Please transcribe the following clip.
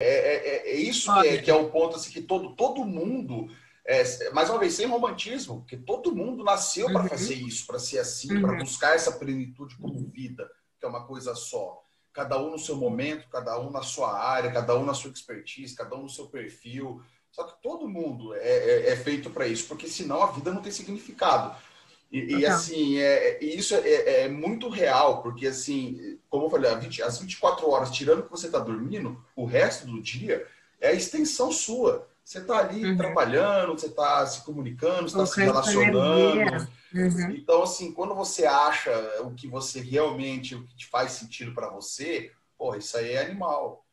é, é, é isso que é, que é, o ponto assim, que todo, todo mundo, é, mais uma vez, sem romantismo, que todo mundo nasceu uhum. para fazer isso, para ser assim, uhum. para buscar essa plenitude como vida, que é uma coisa só. Cada um no seu momento, cada um na sua área, cada um na sua expertise, cada um no seu perfil. Só que todo mundo é, é, é feito para isso, porque senão a vida não tem significado. E, e assim, é, é isso é, é, é, muito real, porque assim, como eu falei, 20, as 24 horas, tirando que você está dormindo, o resto do dia é a extensão sua. Você está ali uhum. trabalhando, você está se comunicando, está se relacionando. Uhum. Então, assim, quando você acha o que você realmente, o que te faz sentido para você, pô, isso aí é animal.